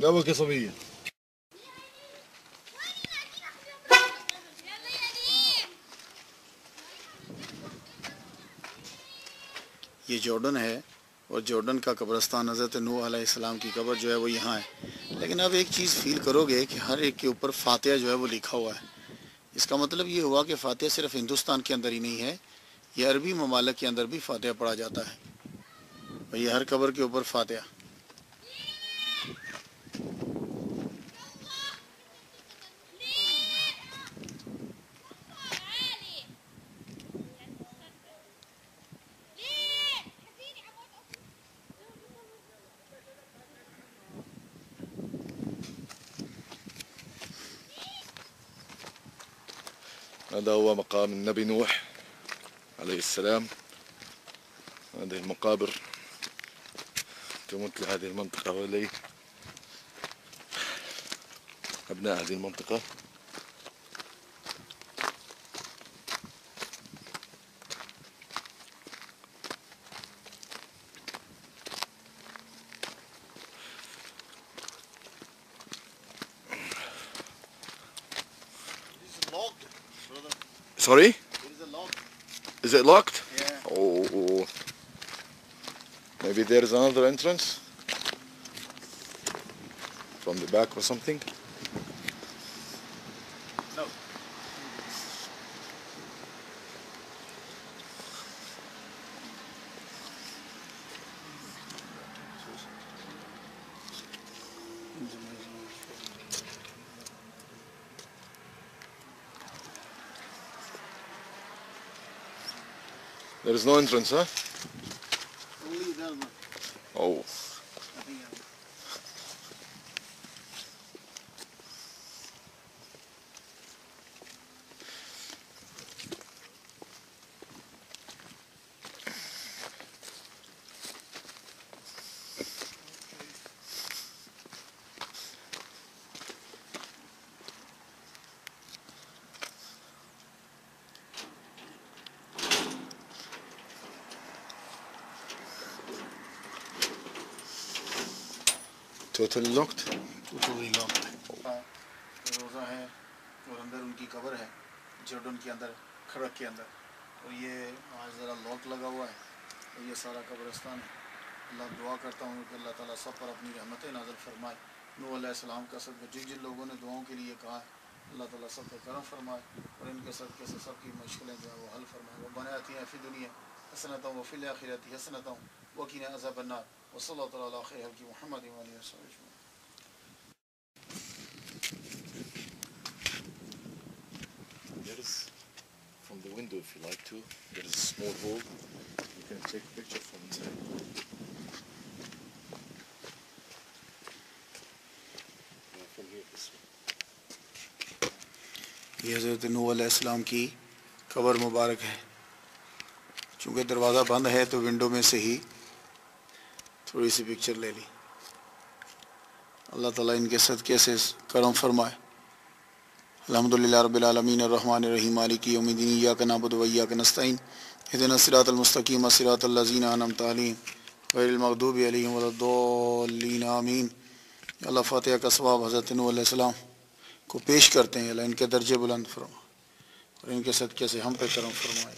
جابك يا صبية یہ جورڈن ہے اور جورڈن کا قبرستان حضرت نوح علیہ السلام کی قبر جو ہے وہ یہاں ہے۔ لیکن آپ ایک چیز فیل کرو گے کہ ہر ایک کے اوپر فاتحہ جو ہے وہ لکھا ہوا ہے۔ اس کا مطلب یہ ہوا کہ فاتحہ صرف ہندوستان کے اندر ہی نہیں ہے، یہ عربی ممالک کے اندر بھی فاتحہ پڑھا جاتا ہے۔ یہ ہر قبر کے اوپر فاتحہ۔ هذا هو مقام النبي نوح عليه السلام. هذه المقابر تمت لهذه المنطقة ولي أبناء هذه المنطقة. Sorry? Is it locked? Yeah. Oh. Maybe there is another entrance from the back or something. There is no entrance, huh? Oh. Totally locked? Totally lock روزہ ہے اور اندر ان کی قبر ہے جورڈن کے اندر کھڑک کے اندر اور یہ آج ذرا لاک لگا ہوا ہے اور یہ سارا قبرستان ہے اللہ دعا کرتا ہوں کہ اللہ تعالیٰ سب پر اپنی رحمتیں نازل فرمائے نو علیہ السلام کا صدقہ جن جن لوگوں نے دعاؤں کے لیے کہا ہے اللہ تعالیٰ سب پہ کرم فرمائے اور ان کے صدقے سے سب کی مشکلیں جو ہیں وہ حل فرمائے وہ بنے آتی ہیں فی دنیا حسنتا ہوں وفی آخرتی حسنتا ہوں وکین عذاب النار وصلى الله على خير هلكي محمد وعلى اله وصحبه اجمعين يرس from the window if you like to there is a small hole. You can take picture from inside uh, یہ حضرت نو علیہ السلام کی قبر مبارک ہے. چونکہ دروازہ بند ہے تو ونڈو میں سے ہی تھوڑی سی پکچر لے لی۔ اللہ تعالیٰ ان کے صدقے سے کرم فرمائے۔ الحمد للہ رب العالمین الرحمن الرحیم، مالک یوم الدین، ایاک نعبد و ایاک نستعین۔ اهدنا الصراط المستقیم، صراط الذین انعمت علیہم، غیر المغضوب علیہم ولا الضالین، آمین۔ اللہ فاتحہ کا ثواب حضرت نوح علیہ السلام کو پیش کرتے ہیں۔ اللہ ان کے درجے بلند فرما اور ان کے صدقے سے ہم پہ کرم فرمائے۔